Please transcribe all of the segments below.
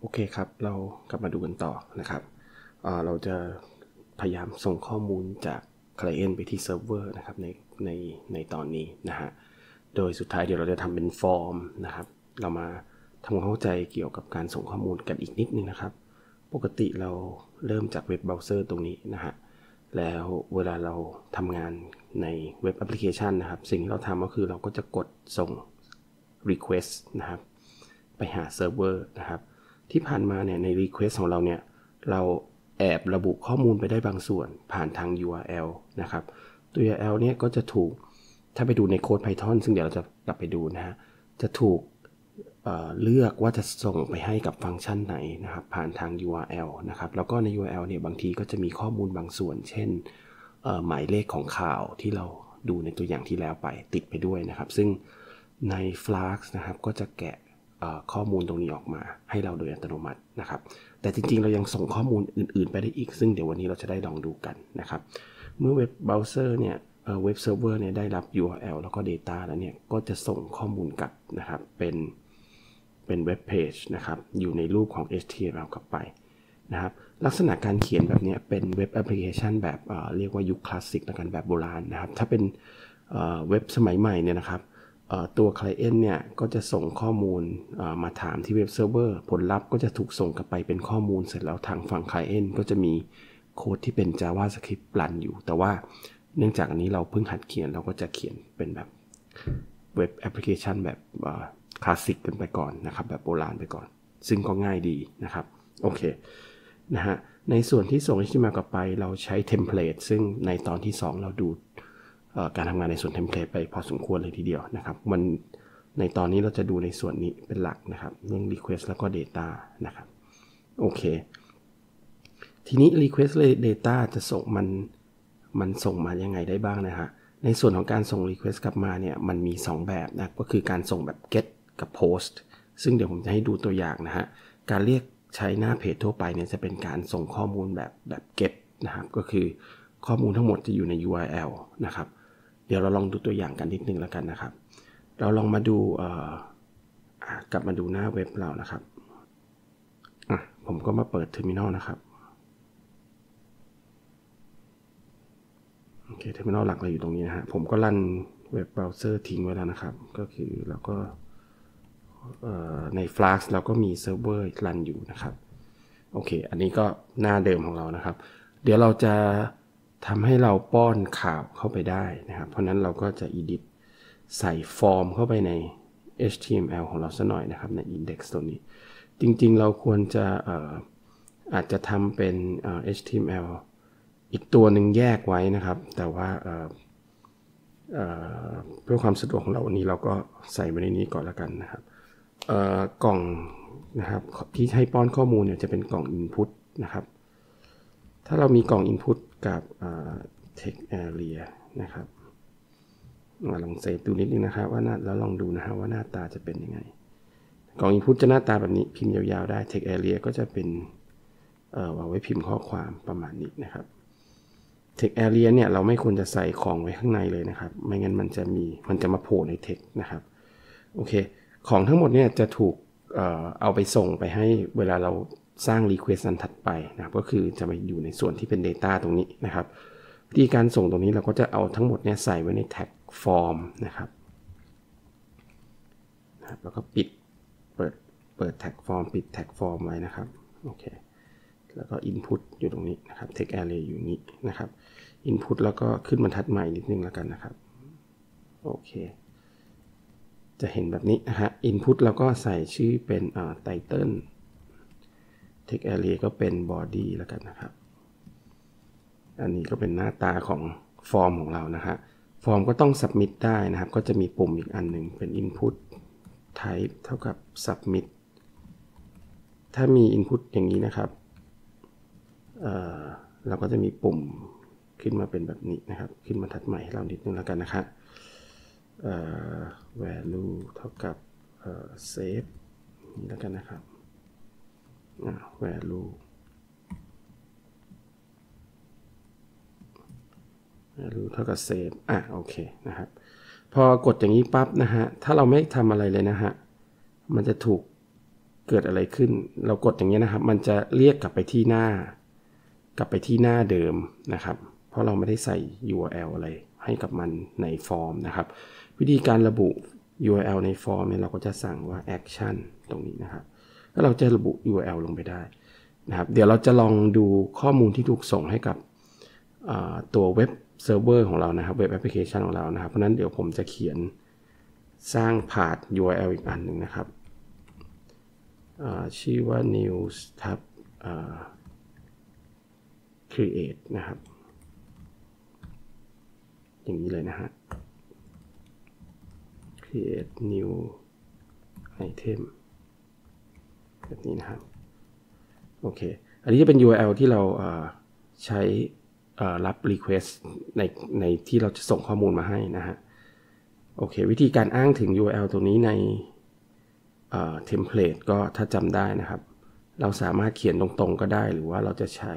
โอเคครับ เรากลับมาดูกันต่อนะครับเราจะพยายามส่งข้อมูลจาก client ไปที่เซิร์ฟเวอร์นะครับในในในตอนนี้นะฮะ โดยสุดท้ายเดี๋ยวเราจะทำเป็นฟอร์มนะครับ เรามาทำความเข้าใจเกี่ยวกับการส่งข้อมูลกันอีกนิดนึงนะครับ ปกติเราเริ่มจาก web browser ตรงนี้นะฮะ แล้วเวลาเราทำงานใน web application นะครับ สิ่งที่เราทำก็คือเราก็จะกดส่ง request นะครับ ไปหาเซิร์ฟเวอร์นะครับ ที่ผ่านมาเนี่ยใน request ของเราเนี่ยเราแอบระบุข้อมูลไปได้บางส่วนผ่านทาง URL นะครับตัว URL เนี่ยก็จะถูกถ้าไปดูใน code Python ซึ่งเดี๋ยวเราจะกลับไปดูนะฮะจะถูกเลือกว่าจะส่งไปให้กับฟังก์ชันไหนนะครับผ่านทาง URL นะครับแล้วก็ใน URL เนี่ยบางทีก็จะมีข้อมูลบางส่วน เช่นหมายเลขของข่าวที่เราดูในตัวอย่างที่แล้วไปติดไปด้วยนะครับ ซึ่งใน Flask นะครับก็จะแกะ ข้อมูลตรงนี้ออกมาให้เราโดยอัตโนมัตินะครับ แต่จริงๆ เรายังส่งข้อมูลอื่นๆ ไปได้อีก ซึ่งเดี๋ยววันนี้เราจะได้ลองดูกันนะครับ เมื่อ web browser เนี่ย web server เนี่ยได้รับ URL แล้วก็ data แล้วเนี่ยก็จะส่งข้อมูลกลับนะครับเป็นเป็น web page นะครับอยู่ในรูปของ HTML กลับไปนะครับลักษณะการเขียนแบบนี้เป็น web application แบบเรียกว่ายุคคลาสสิกแล้วกันแบบโบราณนะครับถ้าเป็นเว็บสมัยใหม่เนี่ยนะครับ ตัว client เนี่ยก็จะส่งข้อมูลมาถามที่ web server ผลลัพธ์ก็จะถูกส่งกลับไปเป็นข้อมูลเสร็จแล้วทางฝั่ง client ก็จะมีโค้ดที่เป็น JavaScript run อยู่ แต่ว่าเนื่องจากอันนี้เราเพิ่งหัดเขียนเราก็จะเขียนเป็นแบบ web application แบบคลาสสิกกันไปก่อนนะครับ แบบโบราณไปก่อน ซึ่งก็ง่ายดีนะครับ โอเคนะฮะในส่วนที่ส่ง HTML กลับไปเราใช้ template ซึ่งในตอนที่ 2 เราดู การทำงานในส่วน template ไปพอสมควรเลยทีเดียวนะครับมันในตอนนี้เราจะดูในส่วนนี้เป็นหลักนะครับ เรื่อง request แล้วก็ data นะครับโอเค ทีนี้ request แล้ว data จะส่งมันมันส่งมายังไงได้บ้างนะฮะในส่วนของการส่ง request กลับมาเนี่ยมันมี 2 แบบนะก็คือการส่งแบบ get กับ post ซึ่งเดี๋ยวผมจะให้ดูตัวอย่างนะฮะการเรียกใช้หน้าเพจทั่วไปเนี่ยจะเป็นการส่งข้อมูลแบบแบบ get นะครับก็คือข้อมูลทั้งหมดจะอยู่ใน URL นะครับ เดี๋ยวเราลองดูตัวอย่างกันนิดนึงแล้วกันนะครับ เราลองมาดูกลับมาดูหน้าเว็บเรานะครับผมก็มาเปิด terminal นะครับโอเค terminal หลักเราอยู่ตรงนี้นะฮะผมก็ run web browser ทิ้งไว้แล้วนะครับ ก็คือเราก็ใน Flask เราก็มีเซิร์ฟเวอร์ run อยู่นะครับ โอเค อันนี้ก็หน้าเดิมของเรานะครับ เดี๋ยวเราจะ ทำให้เราป้อนข่าวเข้าไปได้นะครับ เพราะนั้นเราก็จะ edit ใส่ฟอร์มเข้าไปใน HTML ของเราสักหน่อยนะครับใน index ตัวนี้ จริงๆเราควรจะอาจจะทำเป็น HTML อีกตัวหนึ่งแยกไว้นะครับ แต่ว่าเพื่อความสะดวกของเราวันนี้เราก็ใส่ไว้ในนี้ก่อนแล้วกันนะครับกล่องนะครับที่ให้ป้อนข้อมูลเนี่ยจะเป็นกล่อง Input นะครับ ถ้าเรามีกล่อง Input กับ text area นะครับลองเซฟดูนิดนึงนะครับว่าหน้าแล้วลองดูนะฮะว่าหน้าตาจะเป็นยังไง กล่อง input จะหน้าตาแบบนี้พิมพ์ยาวๆได้ text area ก็จะเป็นเอ่อไว้พิมพ์ข้อความประมาณนี้นะครับ text area เนี่ยเราไม่ควรจะใส่ของไว้ข้างในเลยนะครับ ไม่งั้นมันจะมีมันจะมาโผล่ใน text นะครับโอเค ของทั้งหมดเนี่ยจะถูกเอ่อเอาไปส่งไปให้เวลาเรา สร้าง Request อันถัดไปนะครับก็คือจะมาอยู่ในส่วนที่เป็น Data ตรงนี้นะครับวิธีการส่งตรงนี้เราก็จะเอาทั้งหมดเนี่ยใส่ไว้ในแท็ก Form นะครับแล้วก็ปิดเปิดเปิดแท็ก Form ปิดแท็ก Form ไว้นะครับโอเคแล้วก็ Input อยู่ตรงนี้นะครับ Text Array อยู่นี้นะครับ Input แล้วก็ขึ้นบรรทัดใหม่นิดนึงแล้วกันนะครับโอเคจะเห็นแบบนี้นะฮะ Input เราก็ใส่ชื่อเป็นอ่า Title text array ก็เป็น body แล้วกันนะครับ อันนี้ก็เป็นหน้าตาของฟอร์มของเรานะฮะฟอร์มก็ต้อง submit ได้นะครับ ก็จะมีปุ่มอีกอันหนึ่งเป็น input type เท่ากับ submit ถ้ามี input อย่างนี้นะครับเเราก็จะมีปุ่มขึ้นมาเป็นแบบนี้นะครับ ขึ้นมาถัดใหม่ให้เรานิดนึงแล้วกันนะครับ value เท่ากับ save นี่แล้วกันนะครับ value value เท่ากับ save อะโอเคนะครับ พอกดอย่างนี้ปั๊บนะฮะ ถ้าเราไม่ทำอะไรเลยนะฮะ มันจะถูกเกิดอะไรขึ้น เรากดอย่างเงี้นะครับ มันจะเรียกกลับไปที่หน้า กลับไปที่หน้าเดิมนะครับ เพราะเราไม่ได้ใส่ URL อะไรให้กับมันในฟอร์มนะครับ วิธีการระบุ URL ในฟอร์มเนี่ยเราก็จะสั่งว่า action ตรงนี้นะครับ แล้วเราจะระบุ URL ลงไปได้นะครับ เดี๋ยวเราจะลองดูข้อมูลที่ถูกส่งให้กับตัว web server ของเรานะครับ web application ของเรานะครับ เพราะนั้นเดี๋ยวผมจะเขียนสร้าง path URL อีกอันหนึ่งนะครับชื่อว่า news ทับ create นะครับ อย่างนี้เลยนะฮะ create new item แบบนี้นะครับโอเค อันนี้จะเป็น URL ที่เราใช้รับ request ในในที่เราจะส่งข้อมูลมาให้นะฮะโอเค วิธีการอ้างถึง URL ตัวนี้ในเทมเพลตก็ถ้าจำได้นะครับ เราสามารถเขียนตรงๆก็ได้ หรือว่าเราจะใช้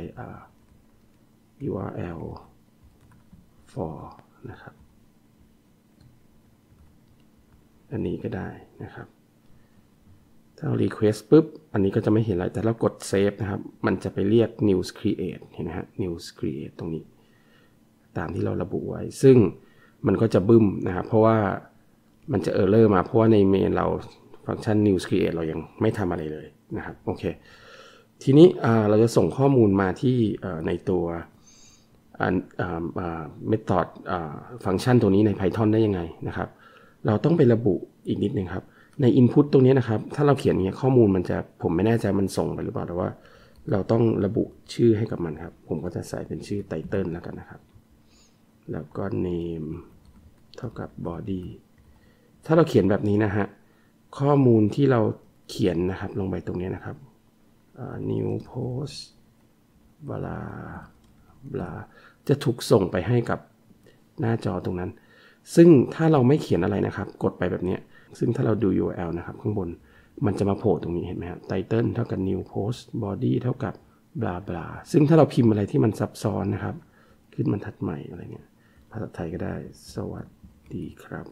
URL for นะครับ อันนี้ก็ได้นะครับ ถ้าเรา request ปุ๊บ อันนี้ก็จะไม่เห็นอะไร แต่เรากด save นะครับ มันจะไปเรียก news create เห็นไหมฮะ news create ตรงนี้ ตามที่เราระบุไว้ ซึ่งมันก็จะบึ้มนะครับ เพราะว่ามันจะ error มา เพราะว่าในเมนเราฟังก์ชัน news create เรายังไม่ทำอะไรเลยนะครับ โอเค ทีนี้เราจะส่งข้อมูลมาที่ในตัวเมธอดฟังก์ชันตัวนี้ใน Python ได้ยังไงนะครับ เราต้องไประบุอีกนิดนึงครับ ใน Input ตรงนี้นะครับ ถ้าเราเขียนเงี้ยข้อมูลมันจะผมไม่แน่ใจมันส่งไปหรือเปล่าแต่ว่า เราต้องระบุชื่อให้กับมันครับ ผมก็จะใส่เป็นชื่อไตเติลแล้วกันนะครับ แล้วก็ name เท่ากับ body ถ้าเราเขียนแบบนี้นะฮะข้อมูลที่เราเขียนนะครับ ลงไปตรงนี้นะครับ new post บลาบลาจะถูกส่งไปให้กับหน้าจอตรงนั้น ซึ่งถ้าเราไม่เขียนอะไรนะครับ กดไปแบบนี้ ซึ่งถ้าเราดู URL นะครับข้างบนมันจะมาโผล่ตรงนี้เห็นไหมครับ title เท่ากับ new post body เท่ากับบลาบลาซึ่งถ้าเราพิมพ์อะไรที่มันซับซ้อนนะครับ ขึ้นมันทัดใหม่อะไรเงี้ยภาษาไทยก็ได้ สวัสดีครับ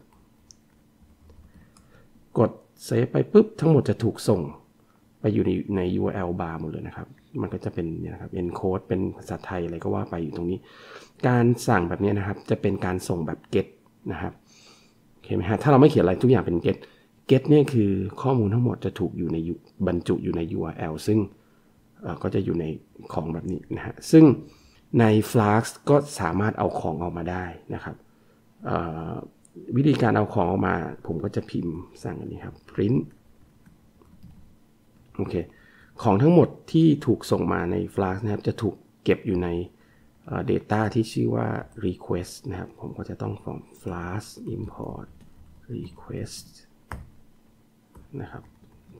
กดเซฟไปปุ๊บ ทั้งหมดจะถูกส่งไปอยู่ในใน URL bar หมดเลยนะครับ มันก็จะเป็นเนี่ยนะครับ encode เป็นภาษาไทยอะไรก็ว่าไปอยู่ตรงนี้ การสั่งแบบนี้นะครับ จะเป็นการส่งแบบ get นะครับ คไหมฮะถ้าเราไม่เขียนอะไรทุกอย่างเป็น get get เนี่ยคือข้อมูลทั้งหมดจะถูกอยู่ในบรรจุอยู่ใน URL ซึ่งก็จะอยู่ในของแบบนี้นะฮะซึ่งใน Flask ก็สามารถเอาของออกมาได้นะครับวิธีการเอาของออกมา ผมก็จะพิมพ์สั่งอันนี้ครับ print โอเคของทั้งหมดที่ถูกส่งมาใน Flask นะครับ จะถูกเก็บอยู่ใน Data ที่ชื่อว่า request นะครับ ผมก็จะต้อง from Flask import request นะครับ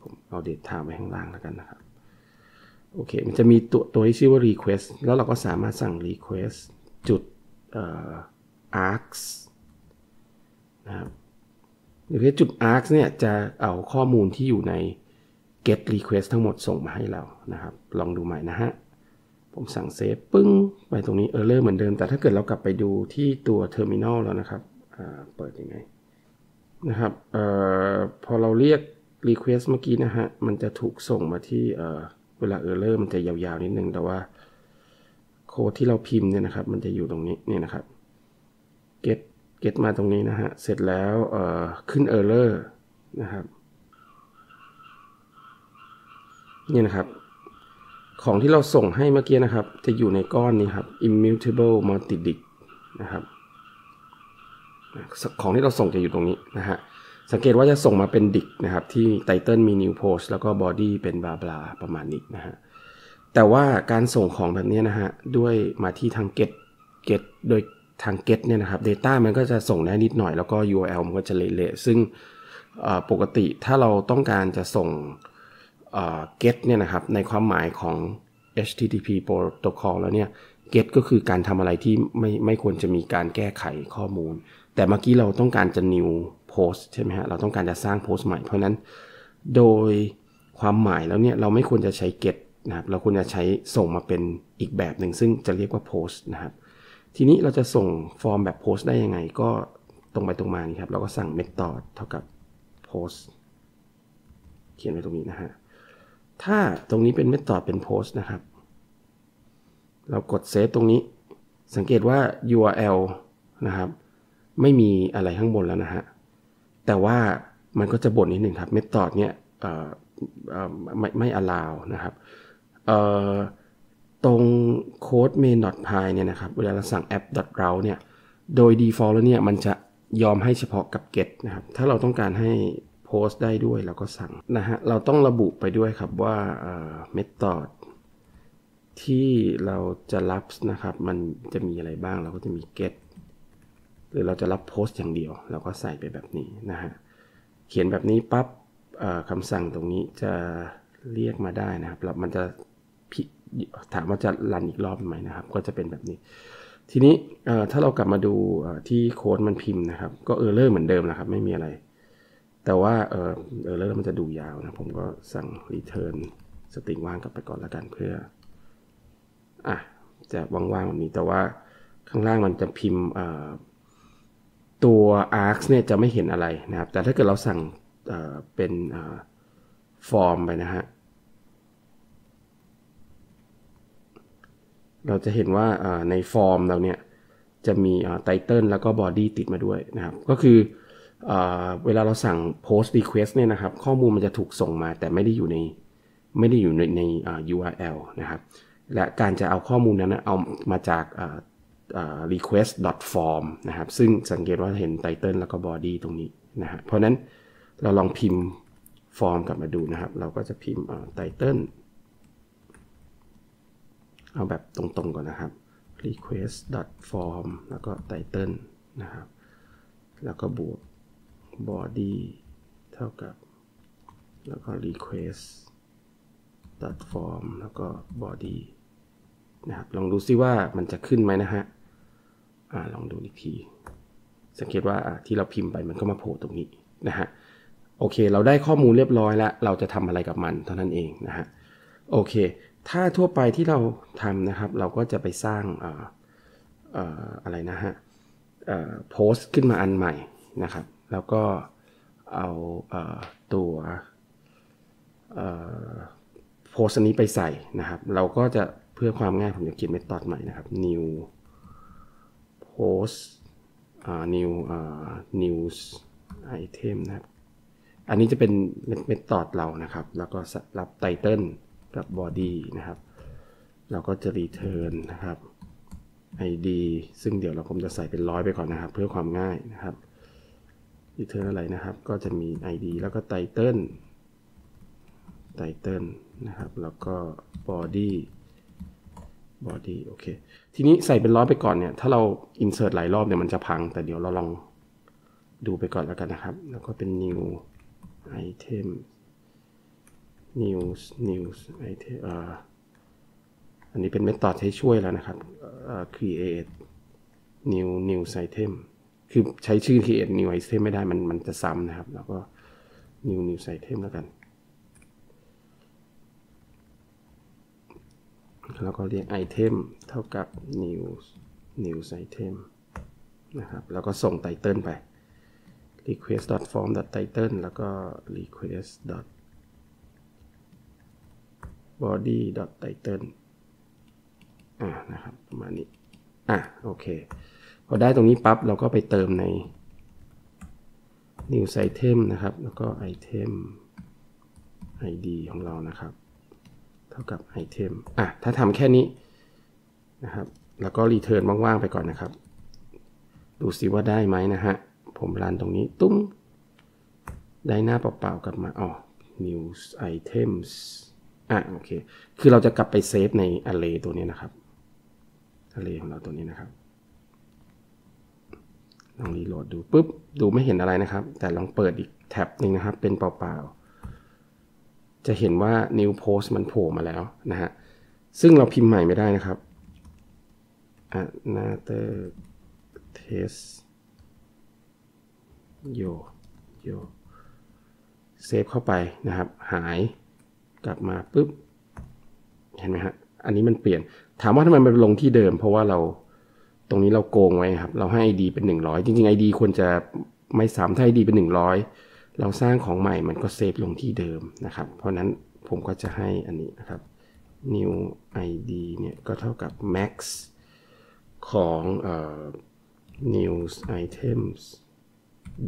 ผมเอา Data ไว้ข้างล่างแล้วกันนะครับ โอเค มันจะมีตัวตัวที่ชื่อว่า request แล้วเราก็สามารถสั่ง request จุด args นะครับ request จุด args เนี่ยจะเอาข้อมูลที่อยู่ใน get request ทั้งหมดส่งมาให้เรานะครับ ลองดูใหม่นะฮะ ผมสั่งเซฟปึ้ง ไปตรงนี้ error เหมือนเดิม แต่ถ้าเกิดเรากลับไปดูที่ตัว terminal แล้วนะครับ เปิดยังไง นะครับออพอเราเรียก request เมื่อกี้นะฮะ มันจะถูกส่งมาที่เเวลา error มันจะยาวๆนิดนึง แต่ว่าโค้ดที่เราพิมพ์เนี่ยนะครับ มันจะอยู่ตรงนี้เนี่ยนะครับ get get มาตรงนี้นะฮะ เสร็จแล้วขึ้น error นะครับนี่นะครับ ของที่เราส่งให้เมื่อกี้นะครับ จะอยู่ในก้อนนี้ครับ immutable multidict นะครับ ของที่เราส่งจะอยู่ตรงนี้นะฮะสังเกตว่าจะส่งมาเป็นดิกนะครับ ที่ไตเติลมี new post แล้วก็ body เป็นบลาบลาประมาณนี้นะฮะแต่ว่าการส่งของแบบนี้นะฮะด้วยมาที่ทาง get get โดยทาง get เนี่ยนะครับ data มันก็จะส่งได้นิดหน่อยแล้วก็ URL มันก็จะเละๆซึ่งปกติถ้าเราต้องการจะส่ง get เนี่ยนะครับในความหมายของ HTTP protocol แล้วเนี่ย get ก็คือการทำอะไรที่ไม่ไม่ควรจะมีการแก้ไขข้อมูล แต่เมื่อกี้เราต้องการจะ new post ใช่ไหมฮะ เราต้องการจะสร้างโพสต์ใหม่ เพราะนั้นโดยความหมายแล้วเนี่ยเราไม่ควรจะใช้ get นะครับ เราควรจะใช้ส่งมาเป็นอีกแบบหนึ่งซึ่งจะเรียกว่า post นะครับ ทีนี้เราจะส่งฟอร์มแบบ post ได้ยังไง ก็ตรงไปตรงมานี่ครับ เราก็สั่ง method เท่ากับ post เขียนไว้ตรงนี้นะฮะ ถ้าตรงนี้เป็น method เป็น post นะครับ เรากดเซฟตรงนี้ สังเกตว่า URL นะครับ ไม่มีอะไรข้างบนแล้วนะฮะ แต่ว่ามันก็จะบ่นนิดหนึ่งครับ method เนี่ยไม่ไม่ allow นะครับตรง code main.py เนี่ยนะครับ เวลาเราสั่ง app.route เนี่ย โดย default แล้วเนี่ยมันจะยอมให้เฉพาะกับ get นะครับ ถ้าเราต้องการให้โพสต์ได้ด้วยเราก็สั่งนะฮะ เราต้องระบุไปด้วยครับว่า method ที่เราจะรับนะครับ มันจะมีอะไรบ้างเราก็จะมี get หรือเราจะรับโพสต์อย่างเดียว เราก็ใส่ไปแบบนี้นะฮะ เขียนแบบนี้ปั๊บคำสั่งตรงนี้จะเรียกมาได้นะครับแล้วมันจะถามว่าจะรันอีกรอบไหมนะครับ ก็จะเป็นแบบนี้ ทีนี้ถ้าเรากลับมาดูที่โค้ดมันพิมพ์นะครับ ก็ error เหมือนเดิมนะครับ ไม่มีอะไร แต่ว่าเออ error มันจะดูยาวนะ ผมก็สั่ง return string ว่างกลับไปก่อนแล้วกันเพื่ออะจะว่างๆแบบนี้แต่ว่าข้างล่างมันจะพิมพ์ ตัว args เนี่ยจะไม่เห็นอะไรนะครับ แต่ถ้าเกิดเราสั่งเป็นฟอร์มไปนะฮะ เราจะเห็นว่าในฟอร์มเราเนี่ยจะมี title แล้วก็ body ติดมาด้วยนะครับ ก็คือเวลาเราสั่ง post request เนี่ยนะครับ ข้อมูลมันจะถูกส่งมาแต่ไม่ได้อยู่ในไม่ได้อยู่ในใน URL นะครับ และการจะเอาข้อมูลนั้นเอามาจาก request form นะครับ ซึ่งสังเกตว่าเห็น title แล้วก็ body ตรงนี้นะฮะเพราะนั้นเราลองพิมพ์ฟอร์มกลับมาดูนะครับ เราก็จะพิมพ์ไตเติลเอาแบบตรงๆก่อนนะครับ request form แล้วก็ title นะครับ แล้วก็บวก body เท่ากับ แล้วก็ request form แล้วก็ body นะครับ ลองดูซิว่ามันจะขึ้นไหมนะฮะ อลองดูอีกที สังเกตว่าที่เราพิมพ์ไปมันก็มาโผล่ตรงนี้นะฮะโอเค เราได้ข้อมูลเรียบร้อยแล้วเราจะทำอะไรกับมันเท่านั้นเองนะฮะโอเค ถ้าทั่วไปที่เราทำนะครับ เราก็จะไปสร้างอะไรนะฮะโพสต์ขึ้นมาอันใหม่นะครับ แล้วก็เอาตัวโพสต์นี้ไปใส่นะครับ เราก็จะเพื่อความง่ายผมจะเขียนเมธอดใหม่นะครับ new post new news item นะครับ อันนี้จะเป็น method เรานะครับ แล้วก็รับ title กับ body นะครับ เราก็จะ return นะครับ ID ซึ่งเดี๋ยวเราผมจะใส่เป็นร้อยไปก่อนนะครับ เพื่อความง่ายนะครับ return อะไรนะครับ ก็จะมี ID แล้วก็ title title นะครับ แล้วก็ bodyบอดี้โอเค ทีนี้ใส่เป็นร้อยไปก่อนเนี่ยถ้าเรา insert หลายรอบเนี่ยมันจะพัง แต่เดี๋ยวเราลองดูไปก่อนแล้วกันนะครับ แล้วก็เป็น new item news news item อ่าอันนี้เป็นเมธอดให้ช่วยแล้วนะครับ create new new item คือใช้ชื่อ create new item ไม่ได้มันมันจะซ้ำนะครับ แล้วก็ new new item แล้วกัน แล้วก็เรียก item เท่ากับ new new item นะครับ แล้วก็ส่งไตเติลไป request form title แล้วก็ request body title อ่านะครับ ประมาณนี้ อะ โอเค พอได้ตรงนี้ปั๊บ เราก็ไปเติมใน new item นะครับ แล้วก็ item id ของเรานะครับ ท่ากับ item อะถ้าทำแค่นี้นะครับ แล้วก็ return ว่างๆไปก่อนนะครับ ดูซิว่าได้ไหมนะฮะ ผมรันตรงนี้ตุ้มได้หน้าเปล่าๆกลับมาอ๋อ news items อะโอเค คือเราจะกลับไปเซฟใน array ตัวนี้นะครับ array ของเราตัวนี้นะครับลองรีโหลดดูปุ๊บ ดูไม่เห็นอะไรนะครับ แต่ลองเปิดอีกแท็บหนึ่งนะครับ เป็นเปล่าๆ จะเห็นว่า new post มันโผล่มาแล้วนะฮะ ซึ่งเราพิมพ์ใหม่ไม่ได้นะครับ another test โยโยเซฟเข้าไปนะครับ หายกลับมาปุ๊บ เห็นไหมฮะ อันนี้มันเปลี่ยน ถามว่าทำไมมันลงที่เดิม เพราะว่าเราตรงนี้เราโกงไว้ครับ เราให้ ID เป็น 100 จริงๆ ID ควรจะไม่ซ้ำถ้า ID เป็น 100 เราสร้างของใหม่มันก็เซฟลงที่เดิมนะครับ เพราะนั้นผมก็จะให้อันนี้นะครับ new id เนี่ยก็เท่ากับ max ของเอ่อ news items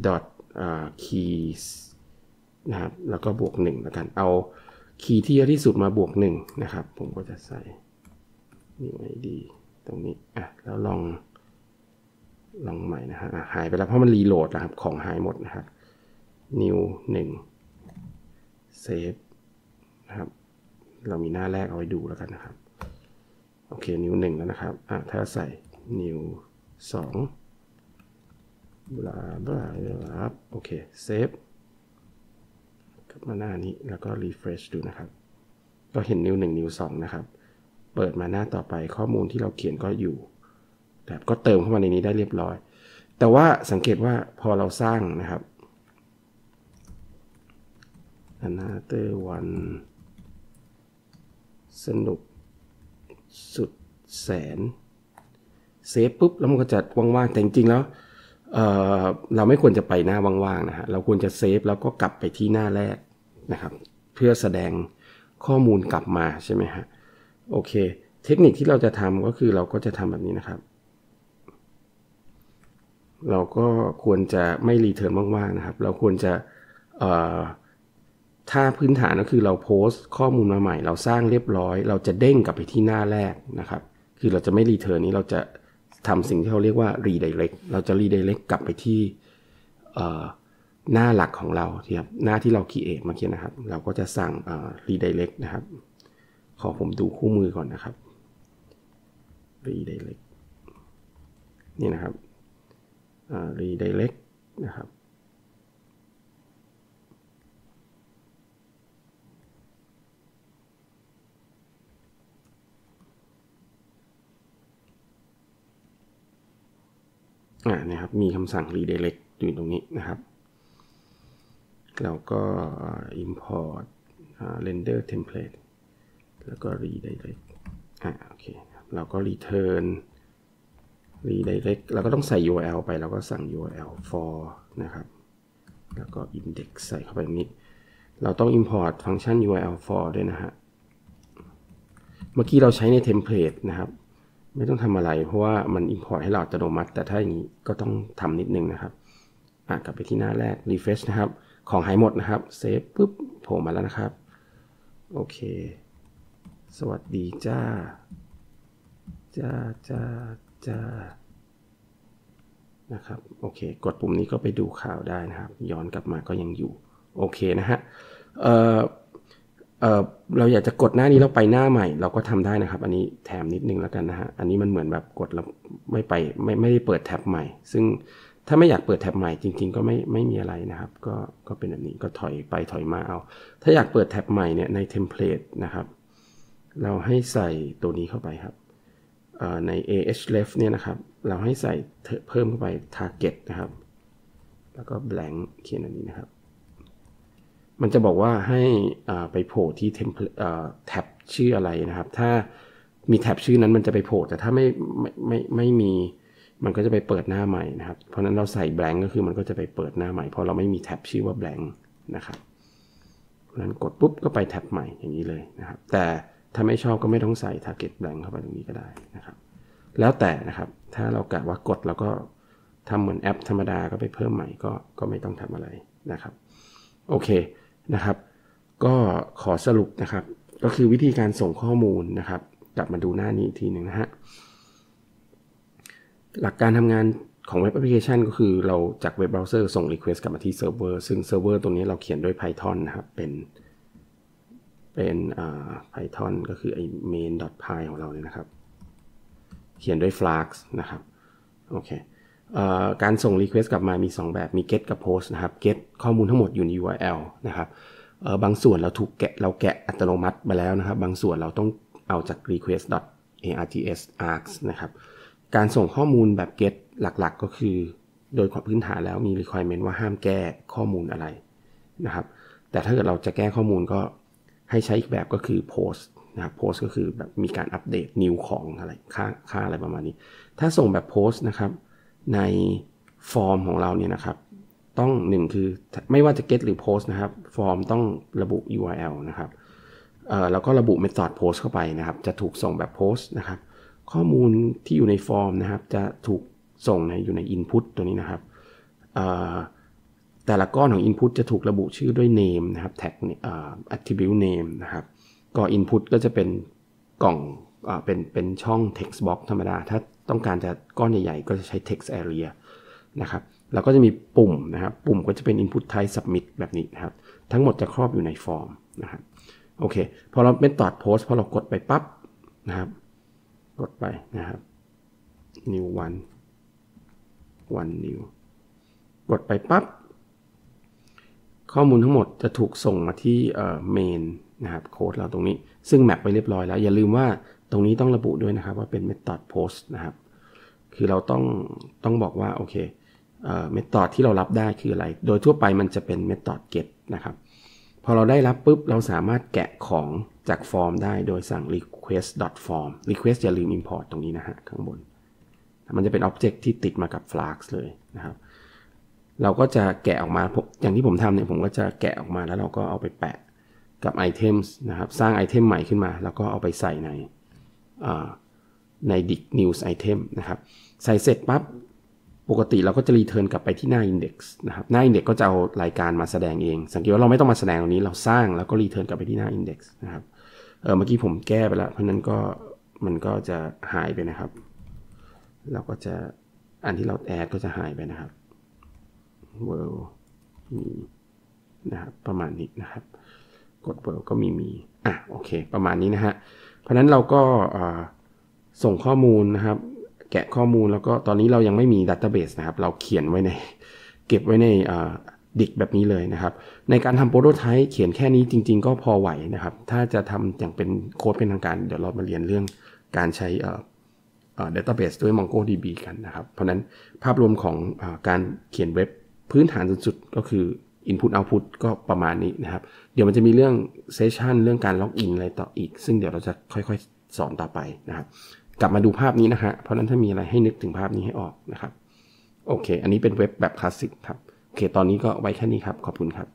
dot keys นะครับแล้วก็บวก1แล้วกัน เอาคีย์ที่เยอะที่สุดมาบวก1นะครับ ผมก็จะใส่ new id ตรงนี้อะแล้วลองลองใหม่นะฮะหายไปแล้วเพราะมันรีโหลดนะครับ ของหายหมดนะครับ new 1 save นะครับ เรามีหน้าแรกเอาไว้ดูแล้วกันนะครับ โอเค new 1 แล้วนะครับ อะ ถ้าใส่ new 2บลาบลาบลาโอเค save กลับมาหน้านี้แล้วก็ refresh ดูนะครับ ก็เห็น new 1 new 2 นะครับ เปิดมาหน้าต่อไปข้อมูลที่เราเขียนก็อยู่แต่ก็เติมเข้ามาในนี้ได้เรียบร้อย แต่ว่าสังเกตว่าพอเราสร้างนะครับ another one สนุกสุดแสน เซฟปุ๊บ แล้วมันก็จะว่างๆ แต่จริงๆ แล้วเเราไม่ควรจะไปหน้าว่างๆ นะฮะ เราควรจะเซฟแล้วก็กลับไปที่หน้าแรกนะครับ เพื่อแสดงข้อมูลกลับมาใช่ไหมฮะ โอเค เทคนิคที่เราจะทำก็คือเราก็จะทำแบบนี้นะครับ เราก็ควรจะไม่รีเทิร์นว่างๆ นะครับ เราควรจะ ถ้าพื้นฐานก็คือเราโพสต์ข้อมูลมาใหม่ เราสร้างเรียบร้อย เราจะเด้งกลับไปที่หน้าแรกนะครับ คือเราจะไม่รีเทิร์นนี้เราจะทำสิ่งที่เขาเรียกว่า redirect เราจะ redirect กลับไปที่หน้าหลักของเราที่ครับหน้าที่เรา create เมื่อกี้นะครับ เราก็จะสั่ง redirect นะครับ ขอผมดูคู่มือก่อนนะครับ redirect นี่นะครับ redirect นะครับ อ่านะครับมีคำสั่ง redirect อยู่ตรงนี้นะครับเราก็ import render template แล้วก็ redirect อ่าโอเคเราก็ return redirect เราก็ต้องใส่ URL ไปเราก็สั่ง URL for นะครับ แล้วก็ index ใส่เข้าไปนี้ เราต้อง import ฟังก์ชัน URL for ด้วยนะฮะ เมื่อกี้เราใช้ในเทมเพลตนะครับ ไม่ต้องทำอะไร เพราะว่ามัน import ให้เราอัตโนมัติ แต่ถ้าอย่างนี้ก็ต้องทำนิดนึงนะครับอะกลับไปที่หน้าแรก refresh นะครับ ของหายหมดนะครับเซฟปุ๊บโผล่มาแล้วนะครับ โอเค สวัสดีจ้า จ้าจ้าจ้านะครับโอเค กดปุ่มนี้ก็ไปดูข่าวได้นะครับ ย้อนกลับมาก็ยังอยู่ โอเคนะฮะเอ่อ เเราอยากจะกดหน้านี้แล้วไปหน้าใหม่ เราก็ทำได้นะครับ อันนี้แถมนิดนึงแล้วกันนะฮะอันนี้มันเหมือนแบบกดแล้วไม่ไปไม่ไม่ได้เปิดแท็บใหม่ ซึ่งถ้าไม่อยากเปิดแท็บใหม่จริง ๆ ก็ไม่ไม่มีอะไรนะครับ ก็ก็เป็นแบบนี้ก็ถอยไปถอยมาเอา ถ้าอยากเปิดแท็บใหม่เนี่ยในเทมเพลตนะครับ เราให้ใส่ตัวนี้เข้าไปครับใน ahref เนี่ยนะครับ เราให้ใส่เพิ่มเข้าไป target นะครับ แล้วก็ blank เขียนอันนี้นะครับ มันจะบอกว่าให้ไปโผล่ที่แท็บชื่ออะไรนะครับ ถ้ามีแท็บชื่อนั้นมันจะไปโผล่แต่ถ้าไม่ไม่ไม่ไม่มีมันก็จะไปเปิดหน้าใหม่นะครับ เพราะนั้นเราใส่ blank ก็คือมันก็จะไปเปิดหน้าใหม่เพราะเราไม่มีแท็บชื่อว่า blank นะครับเพราะนั้นกดปุ๊บก็ไปแท็บใหม่อย่างนี้เลยนะครับ แต่ถ้าไม่ชอบก็ไม่ต้องใส่ target blank เข้าไปตรงนี้ก็ได้นะครับ แล้วแต่นะครับ ถ้าเรากะว่ากดแล้วก็ทำเหมือนแอปธรรมดาก็ไปเพิ่มใหม่ก็ก็ไม่ต้องทำอะไรนะครับ โอเค นะครับ ก็ขอสรุปนะครับ ก็คือวิธีการส่งข้อมูลนะครับ กลับมาดูหน้านี้อีกทีหนึ่งนะฮะหลักการทำงานของเว็บแอปพลิเคชันก็คือเราจากเว็บเบราว์เซอร์ส่ง Request กลับมาที่เซิร์ฟเวอร์ซึ่งเซิร์ฟเวอร์ตัวนี้เราเขียนด้วย Python นะครับ เป็น เป็นอ่า Python ก็คือไอ้ main.py ของเราเนี่ยนะครับ เขียนด้วย Flux นะครับ โอเค การส่ง Request กลับมามี 2 แบบมี get กับ post นะครับ get ข้อมูลทั้งหมดอยู่ใน URL นะครับบางส่วนเราถูกแกะเราแกะอัตโนมัติมาแล้วนะครับ บางส่วนเราต้องเอาจาก request.args args นะครับ การส่งข้อมูลแบบ get หลักๆ ก็คือโดยความพื้นฐานแล้วมี requirement ว่าห้ามแก้ข้อมูลอะไรนะครับ แต่ถ้าเกิดเราจะแก้ข้อมูลก็ให้ใช้อีกแบบก็คือ post นะครับ post ก็คือแบบมีการอัปเดต new ของอะไรค่าค่าอะไรประมาณนี้ ถ้าส่งแบบ post นะครับ ในฟอร์มของเราเนี่ยนะครับ ต้องหนึ่งคือไม่ว่าจะ get หรือ post นะครับ ฟอร์มต้องระบุ URL นะครับแล้วก็ระบุ method post เข้าไปนะครับ จะถูกส่งแบบ post นะครับ ข้อมูลที่อยู่ในฟอร์มนะครับ จะถูกส่งในอยู่ใน input ตัวนี้นะครับแต่ละก้อนของ input จะถูกระบุชื่อด้วย name นะครับ tag attribute name นะครับ ก็ input ก็จะเป็นกล่องเป็นเป็นช่อง text box ธรรมดา ถ้า ต้องการจะก้อนใหญ่ๆ ก็จะใช้ text area นะครับแล้วก็จะมีปุ่มนะครับ ปุ่มก็จะเป็น input type submit แบบนี้นะครับ ทั้งหมดจะครอบอยู่ในฟอร์มนะครับโอเค พอเราเป็นตอดโพสพอเรากดไปปั๊บนะครับ กดไปนะครับ new one one new กดไปปั๊บ ข้อมูลทั้งหมดจะถูกส่งมาที่เอ่อ main นะครับโค้ดเราตรงนี้ ซึ่ง map ไปเรียบร้อยแล้ว อย่าลืมว่า ตรงนี้ต้องระบุด้วยนะครับว่าเป็น method post นะครับ คือเราต้องต้องบอกว่าโอเค method ที่เรารับได้คืออะไร โดยทั่วไปมันจะเป็นเมธอด get นะครับ พอเราได้รับปุ๊บ เราสามารถแกะของจากฟอร์มได้โดยสั่ง request form request อย่าลืม import ตรงนี้นะฮะข้างบน มันจะเป็น object ที่ติดมากับ Flask เลยนะครับ เราก็จะแกะออกมา อย่างที่ผมทำเนี่ยผมก็จะแกะออกมาแล้วเราก็เอาไปแปะกับ items นะครับ สร้าง item ใหม่ขึ้นมา แล้วก็เอาไปใส่ใน ใน dict news item นะครับ ใส่เสร็จปั๊บปกติเราก็จะ return กลับไปที่หน้า Index นะครับ หน้า Index ก็จะเอารายการมาแสดงเอง สังเกตว่าเราไม่ต้องมาแสดงตรงนี้ เราสร้างแล้วก็ return กลับไปที่หน้า Index นะครับ เออเมื่อกี้ผมแก้ไปแล้ว เพราะนั้นก็มันก็จะหายไปนะครับ เราก็จะอันที่เราแอดก็จะหายไปนะครับ world มีนะครับประมาณนี้นะครับ กด world ก็มีมี อะโอเค ประมาณนี้นะฮะ เพราะนั้นเราก็ส่งข้อมูลนะครับ แกะข้อมูลแล้วก็ตอนนี้เรายังไม่มีดัตเตอร์เบสนะครับ เราเขียนไว้ใน เก็บไว้ในดิกแบบนี้เลยนะครับ ในการทำโปรโตไทป์เขียนแค่นี้จริง ๆ ก็พอไหวนะครับ ถ้าจะทำอย่างเป็นโค้ดเป็นทางการ เดี๋ยวเรามาเรียนเรื่องการใช้ database ด้วย MongoDB กันนะครับ เพราะนั้นภาพรวมของการเขียนเว็บพื้นฐานสุดๆก็คือ Input Output ก็ประมาณนี้นะครับ เดี๋ยวมันจะมีเรื่อง session เรื่องการล็อกอินอะไรต่ออีก ซึ่งเดี๋ยวเราจะค่อยๆ สอนต่อไปนะครับ กลับมาดูภาพนี้นะฮะเพราะนั้นถ้ามีอะไรให้นึกถึงภาพนี้ให้ออกนะครับ โอเค อันนี้เป็นเว็บแบบคลาสสิกครับ โอเค ตอนนี้ก็ไว้แค่นี้ครับ ขอบคุณครับ